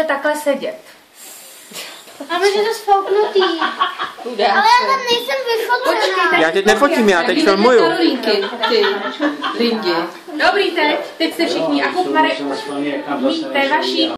může takhle sedět. Máme, že to sfouknutý. Ale já tam nejsem vyfocená. Já teď nefotím, já teď filmuju. Karolínky, ty lidi. Dobrý, teď, teď jste všichni. A kup Marek, míte vaší